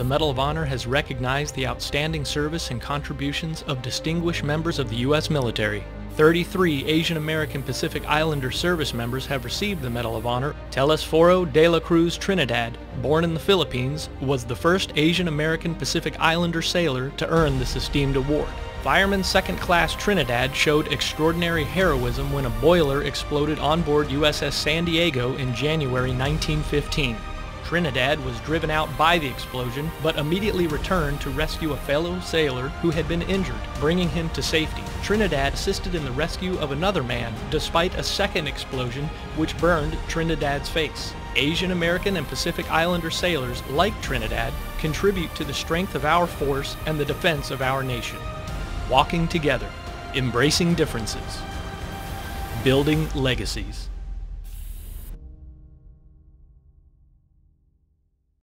the Medal of Honor has recognized the outstanding service and contributions of distinguished members of the U.S. military. 33 Asian American Pacific Islander service members have received the Medal of Honor. Telesforo de la Cruz Trinidad, born in the Philippines, was the first Asian American Pacific Islander sailor to earn this esteemed award. Fireman Second Class Trinidad showed extraordinary heroism when a boiler exploded on board USS San Diego in January 1915. Trinidad was driven out by the explosion, but immediately returned to rescue a fellow sailor who had been injured, bringing him to safety. Trinidad assisted in the rescue of another man, despite a second explosion which burned Trinidad's face. Asian American and Pacific Islander sailors, like Trinidad, contribute to the strength of our force and the defense of our nation. Walking together, embracing differences, building legacies.